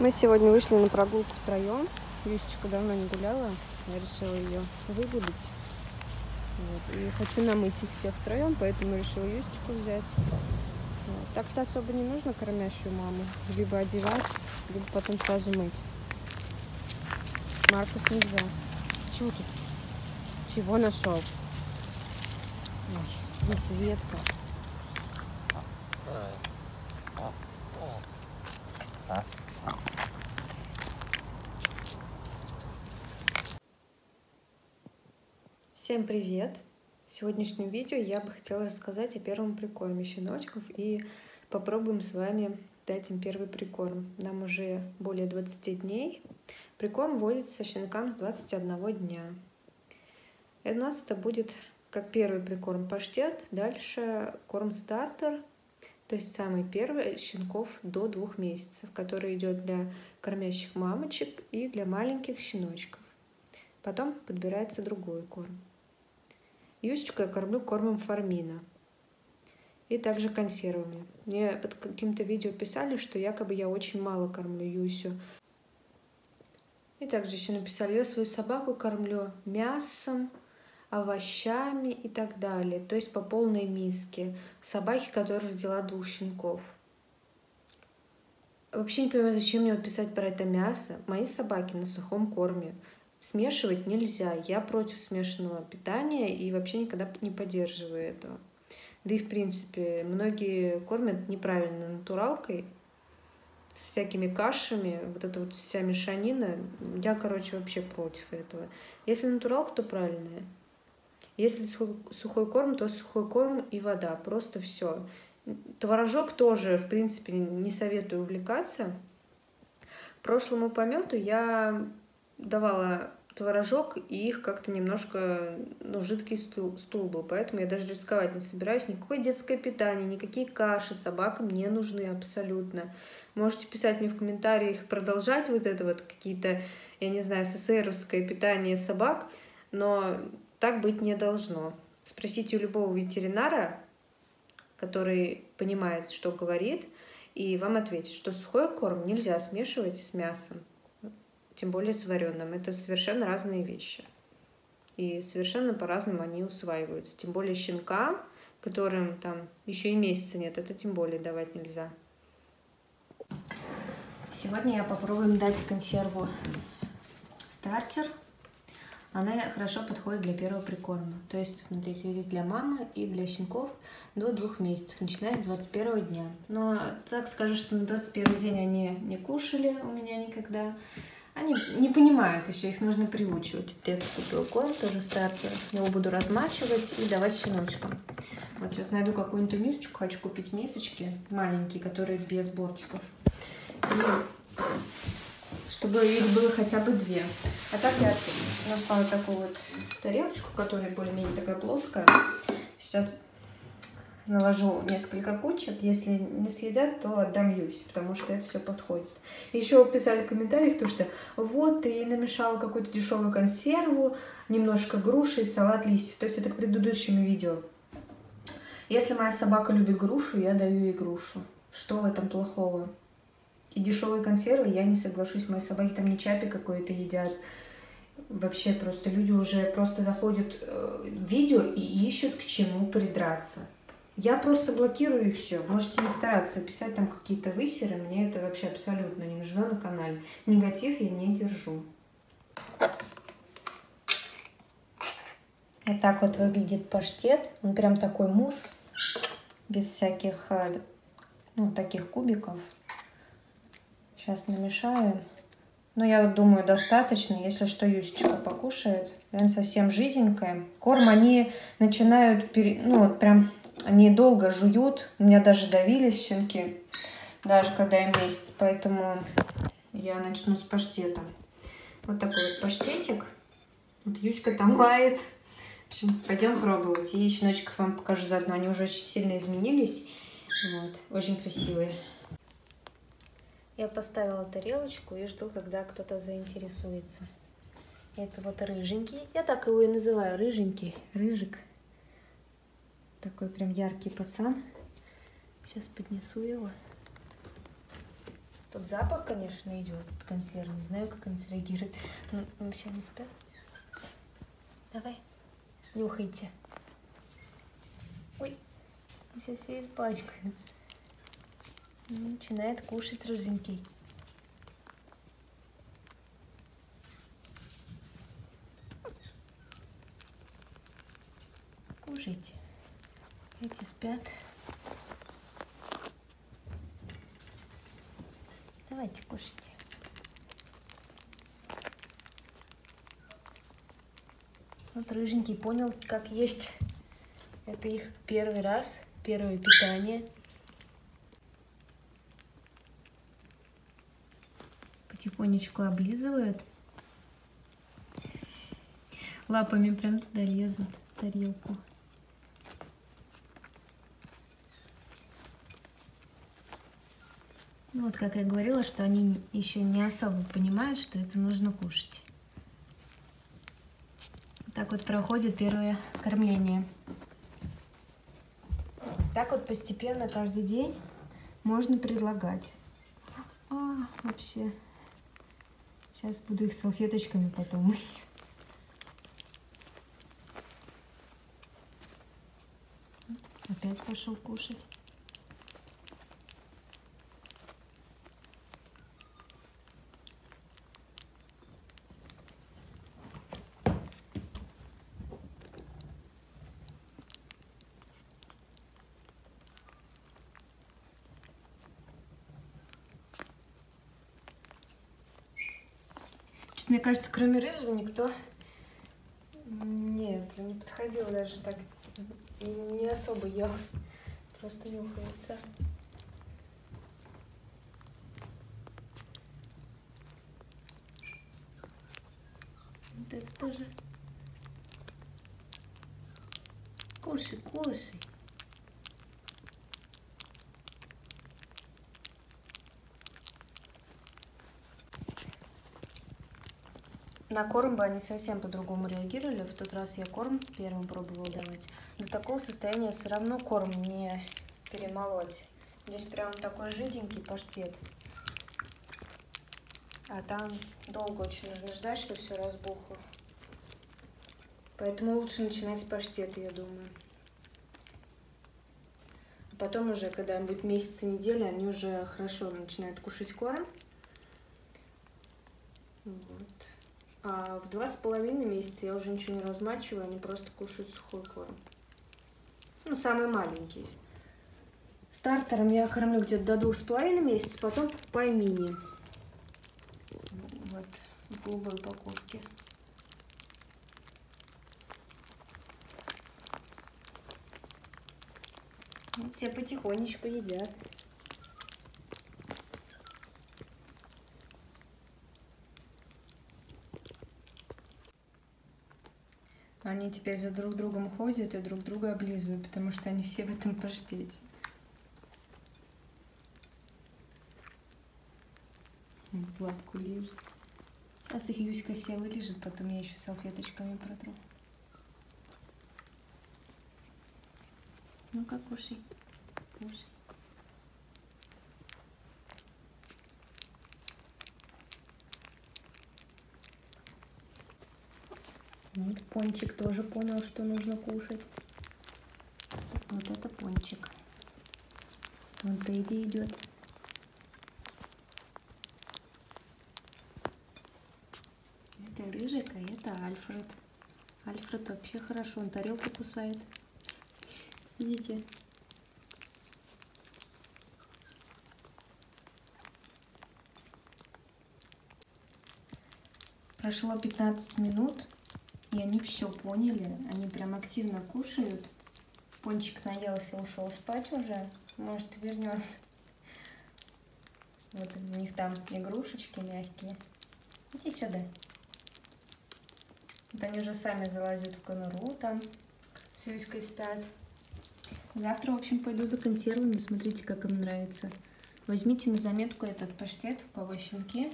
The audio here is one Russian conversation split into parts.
Мы сегодня вышли на прогулку втроем. Юсечка давно не гуляла. Я решила ее выгулить. Вот. И хочу намыть их всех втроем, поэтому решила Юсечку взять. Вот. Так-то особо не нужно кормящую маму. Либо одевать, либо потом сразу мыть. Маркус нельзя. Чего тут? Чего нашел? Ой, здесь ветка. Всем привет! В сегодняшнем видео я бы хотела рассказать о первом прикорме щеночков и попробуем с вами дать им первый прикорм. Нам уже более 20 дней. Прикорм вводится щенкам с 21 дня. И у нас это будет как первый прикорм паштет, дальше корм стартер, то есть самый первый щенков до двух месяцев, который идет для кормящих мамочек и для маленьких щеночков. Потом подбирается другой корм. Юсечку я кормлю кормом фармина и также консервами. Мне под каким-то видео писали, что якобы я очень мало кормлю Юсю. И также еще написали, я свою собаку кормлю мясом, овощами и так далее. То есть по полной миске. Собаки, которая родила двух щенков. Вообще не понимаю, зачем мне вот писать про это мясо. Мои собаки на сухом корме. Смешивать нельзя. Я против смешанного питания и вообще никогда не поддерживаю этого. Да и в принципе, многие кормят неправильно натуралкой, с всякими кашами, вот эта вот вся мешанина. Я, короче, вообще против этого. Если натуралка, то правильная. Если сухой корм, то сухой корм и вода. Просто все. Творожок тоже, в принципе, не советую увлекаться. Прошлому помету я давала творожок, и их как-то немножко, ну, жидкий стул, стул был, поэтому я даже рисковать не собираюсь. Никакое детское питание, никакие каши собакам не нужны абсолютно. Можете писать мне в комментариях, продолжать вот это вот какие-то, я не знаю, СССРовское питание собак, но так быть не должно. Спросите у любого ветеринара, который понимает, что говорит, и вам ответит, что сухой корм нельзя смешивать с мясом тем более с вареным. Это совершенно разные вещи. И совершенно по-разному они усваиваются. Тем более щенкам, которым там еще и месяца нет, это тем более давать нельзя. Сегодня я попробую дать консерву стартер. Она хорошо подходит для первого прикорма. То есть, смотрите, здесь для мамы и для щенков до двух месяцев, начиная с 21 дня. Но так скажу, что на 21 день они не кушали у меня никогда. Они не понимают еще, их нужно приучивать. Я купила корм, тоже стартер. Его буду размачивать и давать щеночкам. Вот сейчас найду какую-нибудь мисочку. Хочу купить мисочки маленькие, которые без бортиков. И чтобы их было хотя бы две. А так я нашла вот такую вот тарелочку, которая более-менее такая плоская. Сейчас наложу несколько кучек. Если не съедят, то отдам Юсе, потому что это все подходит. Еще писали в комментариях, то, что вот, ты намешала какую-то дешевую консерву, немножко груши салат листьев. То есть это к предыдущему видео. Если моя собака любит грушу, я даю ей грушу. Что в этом плохого? И дешевые консервы я не соглашусь. Мои собаки там не чапи какой-то едят. Вообще просто люди уже просто заходят э, в видео и ищут к чему придраться. Я просто блокирую все. Можете не стараться писать там какие-то высеры. Мне это вообще абсолютно не нужно на канале. Негатив я не держу. Вот так вот выглядит паштет. Он прям такой мусс. Без всяких, э, ну, таких кубиков. Сейчас намешаю. Но я вот думаю, достаточно. Если что, Юсечка покушает. Прям совсем жиденькая. Корм они начинают, пере... ну, вот прям они долго жуют. У меня даже давились щенки, даже когда им месяц. Поэтому я начну с паштета. Вот такой вот паштетик. Вот Юська там лает. В общем, пойдем пробовать. И щеночков вам покажу заодно. Они уже очень сильно изменились. Вот. Очень красивые. Я поставила тарелочку и жду, когда кто-то заинтересуется. Это вот рыженький. Я так его и называю. Рыженький. Рыжик. Такой прям яркий пацан. Сейчас поднесу его. Тут запах, конечно, идет от консервы. Не знаю, как они среагируют. Ну, вообще не спят. Давай, нюхайте. Ой, сейчас все испачкаются. Начинает кушать рыженький. Кушайте. Эти спят. Давайте кушайте. Вот рыженький понял, как есть. Это их первый раз, первое питание. Потихонечку облизывают. Лапами прям туда лезут, в тарелку. Ну вот, как я говорила, что они еще не особо понимают, что это нужно кушать. Так вот проходит первое кормление. Так вот постепенно каждый день можно предлагать. А, вообще. Сейчас буду их салфеточками потом мыть. Опять пошел кушать. Мне кажется, кроме рыжего никто... Нет, не подходил даже так. Не особо ел. Просто нюхался. Вот это тоже. Кушай, кушай. На корм бы они совсем по-другому реагировали. В тот раз я корм первым пробовала давать. До такого состояния все равно корм не перемолоть. Здесь прям такой жиденький паштет. А там долго очень нужно ждать, чтобы все разбухло. Поэтому лучше начинать с паштета, я думаю. А потом уже, когда будет месяц и они уже хорошо начинают кушать корм. Вот. А в два с половиной месяца я уже ничего не размачиваю, они просто кушают сухой корм. Ну, самый маленький. Стартером я кормлю где-то до двух с половиной месяцев, потом по мини. Вот, в голубой упаковке. Все потихонечку едят. Они теперь за друг другом ходят и друг друга облизывают, потому что они все в этом паштете. Вот лапку лижет. Сейчас их Юська все вылежит, потом я еще салфеточками протру. Ну-ка, кушай. Кушай. Вот пончик тоже понял, что нужно кушать. Вот это пончик. Вон Тедди идет. Это рыжик, а это Альфред. Альфред вообще хорошо, он тарелку кусает. Видите? Прошло 15 минут. И они все поняли, они прям активно кушают. Пончик наелся, ушел спать уже, может вернется. Вот у них там игрушечки мягкие. Иди сюда. Вот они уже сами залазят в конуру, там с Юськой спят. Завтра, в общем, пойду за консервами, смотрите, как им нравится. Возьмите на заметку этот паштет, у кого щенки.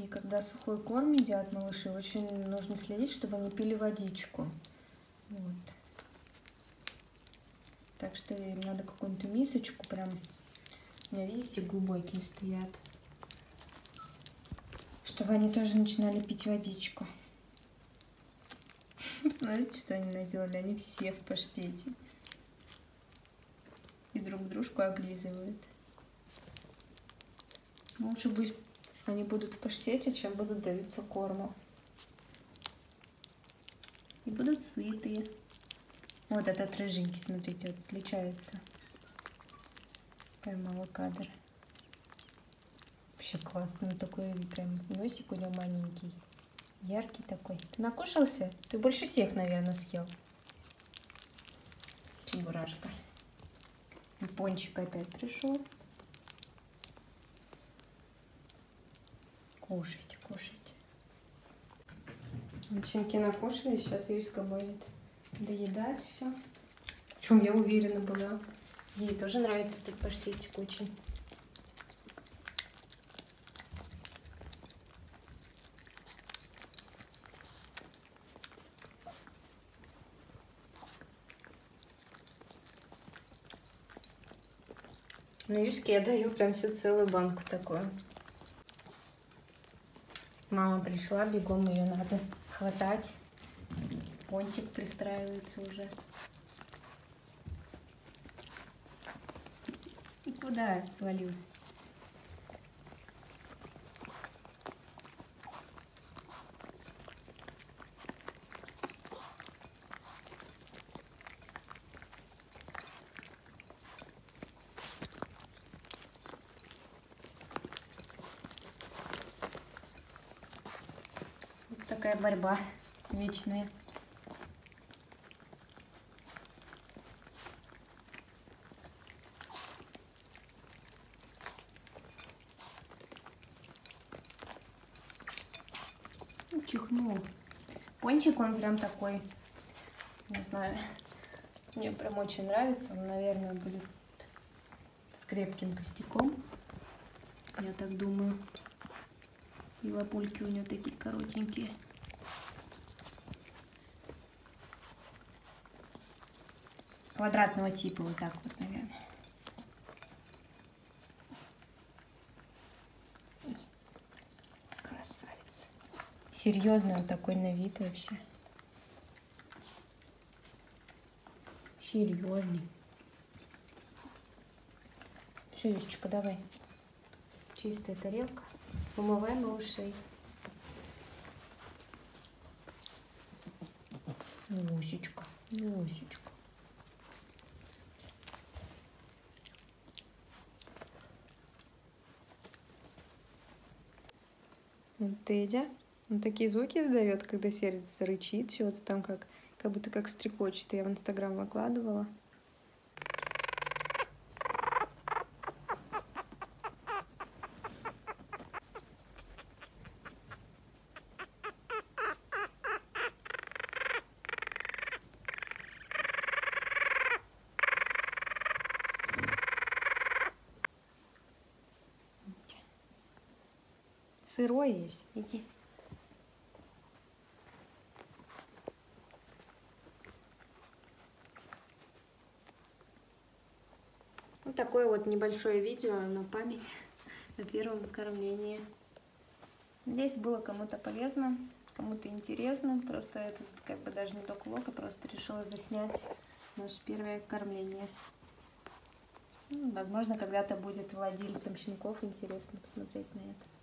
И когда сухой корм едят малыши, очень нужно следить, чтобы они пили водичку. Вот. Так что им надо какую-нибудь мисочку прям У меня, видите, глубокие стоят. Чтобы они тоже начинали пить водичку. Посмотрите, что они наделали. Они все в паштете. И друг дружку облизывают. Лучше пусть они будут в паштете, чем будут давиться кормом. И будут сытые. Вот этот рыженький, смотрите, вот отличается. Поймала кадр. Вообще классный, такой прям носик у него маленький. Яркий такой. Ты накушался? Ты больше всех, наверное, съел. Чебурашка. И пончик опять пришел. Кушайте, кушайте. Мужчинки накушали, сейчас Юська будет доедать все. В чем я уверена была. Ей тоже нравится этот паштетик очень. На Юське я даю прям всю целую банку такую. Мама пришла, бегом ее надо хватать. Пончик пристраивается уже. И куда свалился? Вот такая борьба вечная. Чихнул. Пончик, он прям такой, не знаю, мне прям очень нравится. Он, наверное, будет с крепким костяком. Я так думаю. И лапульки у него такие коротенькие. Квадратного типа, вот так вот, наверное. Ой, Красавец. Серьезный он такой на вид вообще. Серьезный. Все, Юсечка, давай. Чистая тарелка. Умываем ушей. Носечка, носечка. Тедя. Он такие звуки издает, когда сердце рычит, чего-то там как, как будто как стрекочет. Я в Инстаграм выкладывала. Есть. Иди. Вот такое вот небольшое видео на память о первом кормлении. Надеюсь, было кому-то полезно, кому-то интересно. Просто этот как бы даже не только лог, а просто решила заснять наше первое кормление. Ну, возможно, когда-то будет владельцам щенков интересно посмотреть на это.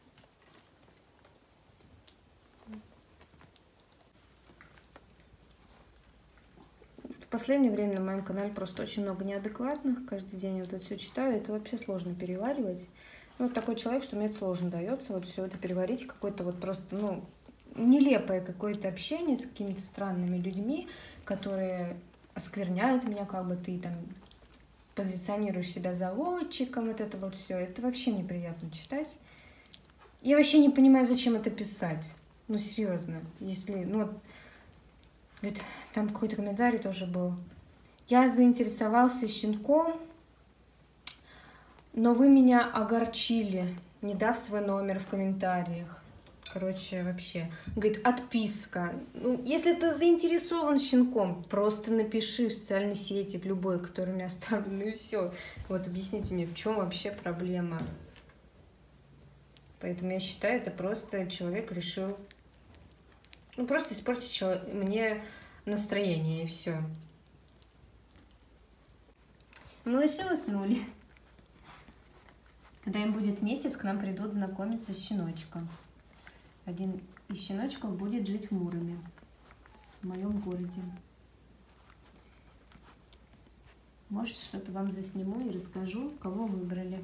Последнее время на моем канале просто очень много неадекватных. Каждый день вот это все читаю, это вообще сложно переваривать. Ну, вот такой человек, что мне это сложно дается, вот все это переварить, какое-то вот просто, ну, нелепое какое-то общение с какими-то странными людьми, которые оскверняют меня, как бы ты там позиционируешь себя заводчиком, вот это вот все. Это вообще неприятно читать. Я вообще не понимаю, зачем это писать. Ну, серьезно. Если, ну, Говорит, там какой-то комментарий тоже был. Я заинтересовался щенком, но вы меня огорчили, не дав свой номер в комментариях. Короче, вообще. Говорит, отписка. Ну, если ты заинтересован щенком, просто напиши в социальной сети, в любой, который у меня оставлен, и все. Вот, объясните мне, в чем вообще проблема. Поэтому я считаю, это просто человек решил, ну, просто испортить мне настроение, и все. Малыши уснули. Когда им будет месяц, к нам придут знакомиться с щеночком. Один из щеночков будет жить в Муроме, в моем городе. Может, что-то вам засниму и расскажу, кого выбрали.